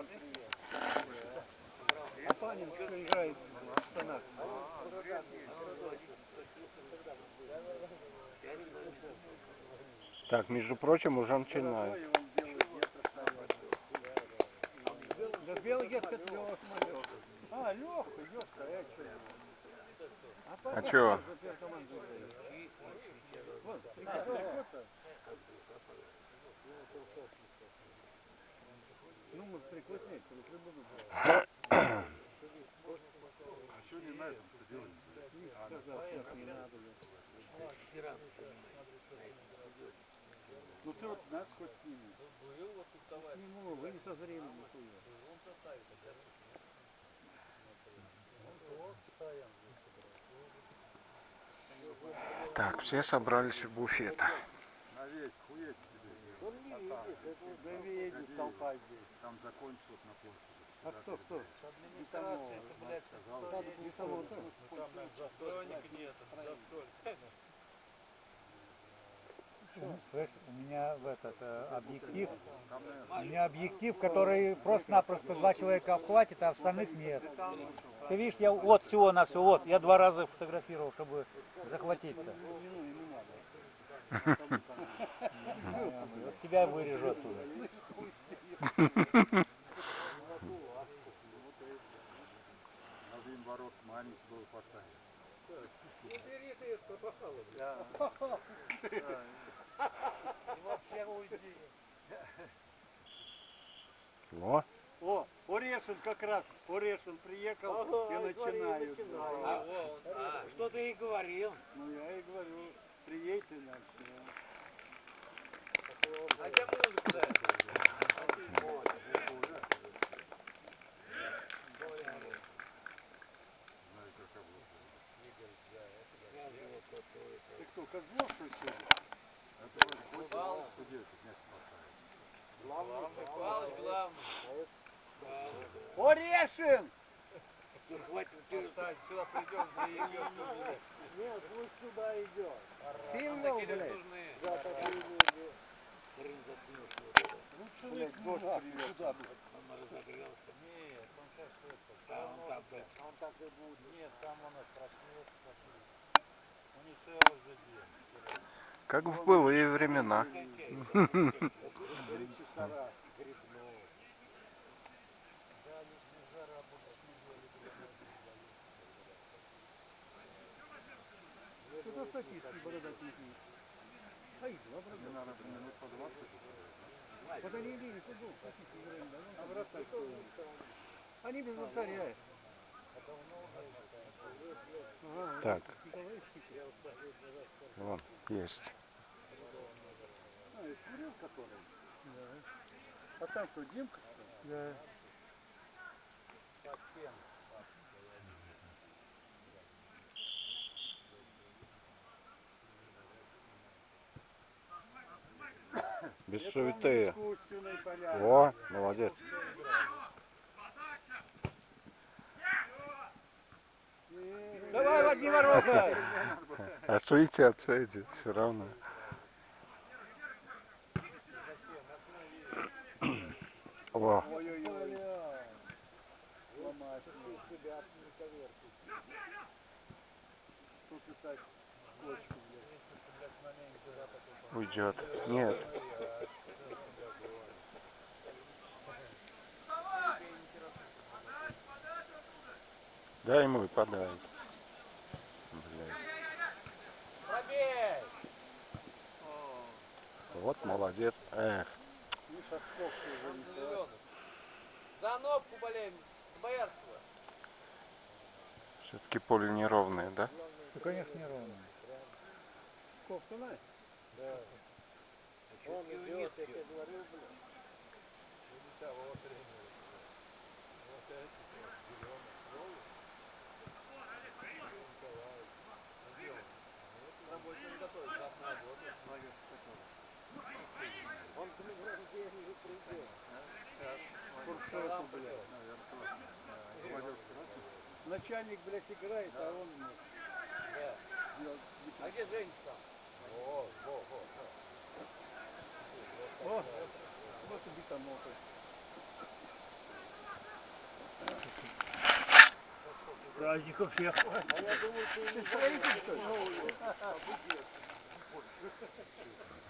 А? Так, между прочим, уже начинают. Да белый детка от Лёха самолёт. А, Лёха, Лёха, я чё? А команду играет. Вот, прикольно. Ну, мы прикольнее, если буду. А сегодня на этом стадионе. Ник сказал, сейчас не надо. Ну ты вот нас хоть сними. Сниму, вы не созрели нихуя. Так, все собрались у буфета. На весь хуеть тебе. Да видит толпа здесь. Там закончилось на площади. А кто, кто? Администрация, это, блядь, Надо не само, да? застольник нет, застольник. Слышь, у меня в этот э, объектив, у меня объектив, который просто-напросто два человека обхватит, а остальных нет. Ты видишь, я вот всего на все, вот, я два раза фотографировал, чтобы захватить-то. Вот тебя вырежу оттуда. Маленький был поставить. О, О, Орешин как раз, Орешин приехал и начинают. да. Что ты и говорил? Ну я и говорю, приедь ты начни. А где музыка? Орешин! Кстати, сюда придем, заебет. Нет, пусть сюда идет. Символ, Такие блядь. нужны. Лучше не привез. Сюда, Он разогрелся. Нет, он сейчас это. Да, он так, блядь. Он так и будет. Нет, там он проснется. У них целый же день. как в былые времена. Три часа раз. Куда сосиски бородатенькие? Ай, два Мне бородатенькие. надо минут по 20. Вот они били футбол, сосиски да? Они без вратаря. Так, вон, есть. А, это Кирилл который? Да. А там кто, Димка что ли? Без суеты. поляк. О, молодец. Давай в одни ворота! А суетят, суетят, все равно. О, уйдет. Нет. Дай ему и подай. Блядь. Пробей! Вот молодец. Эх. За ногку болеем. С Боярского. все-таки поле неровное, да? Ну, конечно, не ровно. Сколько на? Он идет, я тебе говорю, Куршету, начальник, блядь, играет, а ну, да. а он... Блядь, да. Делает, а где Женя сам? О, во, во, во. О, вот и битомоты. Праздников всех. А я думаю, ты не строитель, что ли?